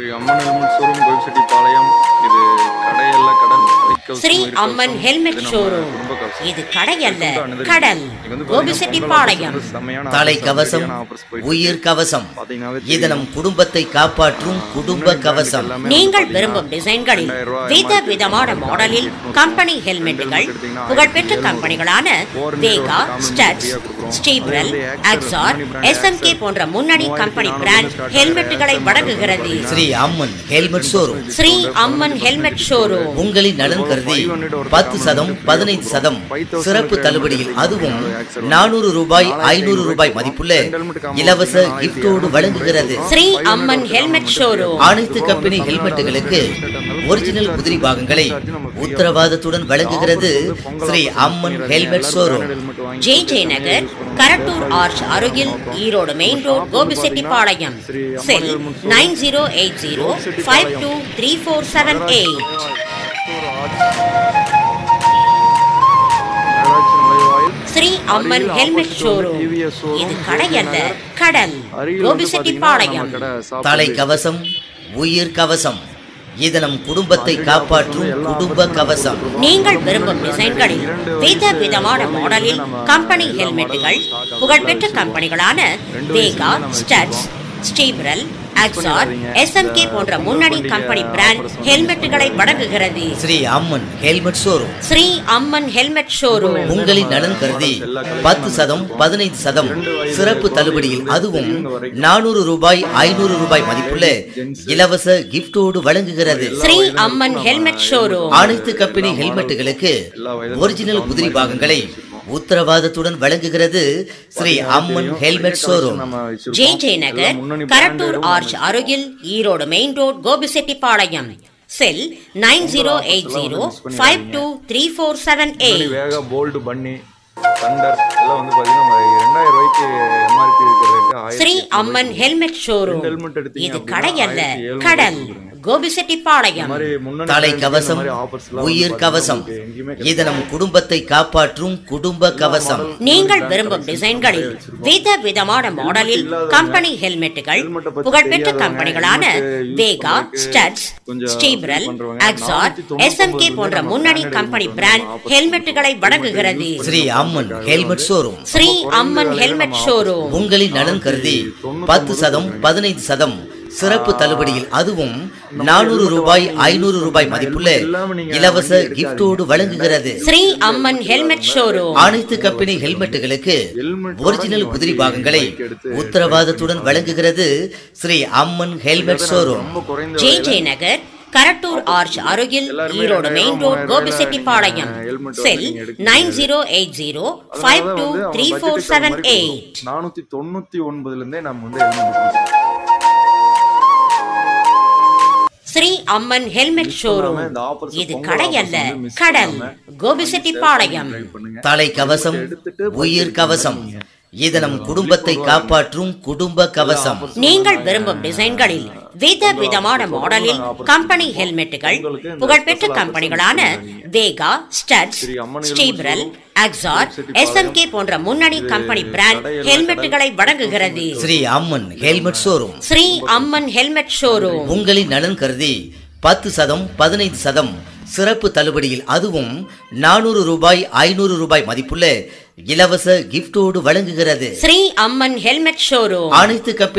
Sri Amman helmet showroom Gobichettipalayam இது கடையல்ல கடல் தலைக்கவசம் ஸ்ரீ. அம்மன் ஹெல்மெட் இது ஷோரூம். இது புதுசா அனுமதி. கடல் செம்மையான தலை கவசம் உயிர். கவசம் இது. நம் குடும்பத்தை காப்பாற்றும் குடும்ப கவசம் நீங்கள் விரும்பும் டிசைன்களில் வித விதமான. மாடலில் கம்பெனி ஹெல்மெட்டுகள் புகழ்பெற்ற கம்பெனிகளான வேகா ஸ்டட்ஸ். ஸ்டீப்ரல் அக்ஸார் எஸ்எம்கே. போன்ற முன்னணி கம்பெனி பிராண்ட் ஹெல்மெட்டுகளை. வழங்குகிறது Shri Amman helmet showroom Shri Amman helmet showroom உங்களின் நலன் கருதி பத்து சதம் பதினைந்து சதம் சிறப்பு தள்ளுபடியில் அதுவும் நானூறு ரூபாய் ஐநூறு ரூபாய் மதிப்புள்ள இலவச கிஃப்டோடு வழங்குகிறது. ஸ்ரீ அம்மன் ஹெல்மெட் ஷோரூம் அனைத்து கம்பெனி ஹெல்மெட்டுகளுக்கு ஒரிஜினல் குதிரை பாகங்களை உத்தரவாதத்துடன் வழங்குகிறது Shri Amman helmet showroom J J Nagar Karattur arch அருகில் Erode main road Gobichettipalayam. Cell nine zero eight zero five two three four seven eight. Amman helmet showroom. இது கடையல்ல கடல். கோபிசெட்டிப்பாளையம் தலை கவசம் உயிர் கவசம் இது நம் குடும்பத்தை காப்பாற்றும் குடும்ப கவசம். நீங்கள் விரும்பும் டிசைன்களில் வித விதமான மாடலில் கம்பெனி ஹெல்மெட்டுகள் புகழ்பெற்ற கம்பெனிகளான வேகா ஸ்டட்ஸ் ஸ்டீப்ரல் அக்ஸார் எஸ்எம்கே போன்ற முன்னணி கம்பெனி பிராண்ட் ஹெல்மெட்டுகளை வழங்குகிறது. Shri Amman helmet showroom Shri Amman helmet showroom உங்களின் நலன் கருதி பத்து சதம் பதினைந்து சதம் சிறப்பு தள்ளுபடியில் அதுவும் நானூறு ரூபாய் ஐநூறு ரூபாய் மதிப்புள்ள இலவச கிஃப்டோடு வழங்குகிறது. ஸ்ரீ அம்மன் ஹெல்மெட் ஷோரூம் அனைத்து கம்பெனி ஹெல்மெட்டுகளுக்கு ஒரிஜினல் குதிரை பாகங்களை உத்தரவாதத்துடன் வழங்குகிறது Shri Amman helmet showroom J J Nagar Karattur arch அருகில் Erode main road Gobichettipalayam. Cell nine zero eight zero five two three four seven eight Vega bolt பண்ணி தண்டர் எல்லாம் வந்து பாத்தீங்கன்னா ரெண்டாயிரம் ரூபாய்க்கு எம்ஆர்பி இருக்கிற Shri Amman helmet showroom helmet எடுத்தீங்க இது ஆயிரத்தி எழுநூறு கடல். கோபிசெட்டிப்பாளையம். தலை கவசம் உயிர் கவசம். இது நம் குடும்பத்தை காப்பாற்றும் குடும்ப கவசம். நீங்கள் விரும்பும் டிசைன்களில் வித விதமான மாடலில் கம்பெனி ஹெல்மெட்டுகள் புகழ்பெற்ற கம்பெனிகளான வேகா ஸ்டட்ஸ் ஸ்டீப்ரல் அக்ஸார் எஸ்எம்கே போன்ற முன்னணி கம்பெனி பிராண்ட் ஹெல்மெட்டுகளை வழங்குகிறது. Shri Amman. Helmet showroom. Shri Amman helmet showroom. உங்களின் நலன் கருதி பத்து சதம் பதினைந்து சதம் சிறப்பு தள்ளுபடியில் அதுவும் நானூறு ரூபாய் ஐநூறு ரூபாய் மதிப்புள்ள இலவச கிஃப்டோடு வழங்குகிறது. Shri Amman helmet showroom. அனைத்து கம்பெனி ஹெல்மெட்டுகளுக்கு ஒரிஜினல் குதிரை பாகங்களை உத்தரவாதத்துடன் வழங்குகிறது Shri Amman helmet showroom. J J Nagar Karattur arch அருகில் Erode main road Gobichettipalayam. Cell nine zero eight zero five two three four seven eight. நானூத்தி தொண்ணூத்தி ஒன்பதுல இருந்தே நம்ம வந்து. ஸ்ரீ அம்மன் ஹெல்மெட் ஷோரூம் இது வந்து miss கடல். கோபிசெட்டிப்பாளையம். தலை கவசம் உயிர் கவசம். இது நம் குடும்பத்தை காப்பாற்றும் குடும்ப கவசம். நீங்கள் விரும்பும் டிசைன்களில் வித விதமான மாடலில் கம்பெனி ஹெல்மெட்டுகள் புகழ்பெற்ற கம்பெனிகளான வேகா ஸ்டட்ஸ் ஸ்டீப்ரல் அக்ஸார் எஸ்எம்கே போன்ற முன்னணி கம்பெனி பிராண்ட் ஹெல்மெட்டுகளை வழங்குகிறது. Shri Amman helmet showroom Shri Amman helmet showroom உங்களின் நலன் கருதி பத்து சதம் பதினைந்து சதம் சிறப்பு தள்ளுபடியில் அதுவும் நானூறு ரூபாய் ஐநூறு ரூபாய் மதிப்புள்ள இலவச கிஃப்டோடு வழங்குகிறது. ஸ்ரீ அம்மன் ஹெல்மெட் ஷோரூம் அனைத்து கம்பெனி